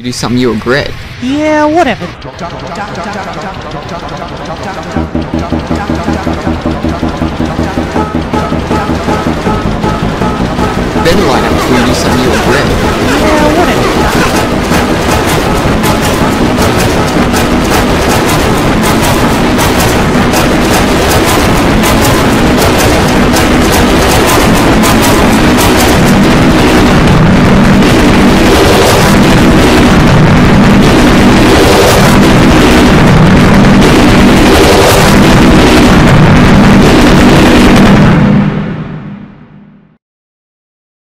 You do something you regret. Yeah, whatever.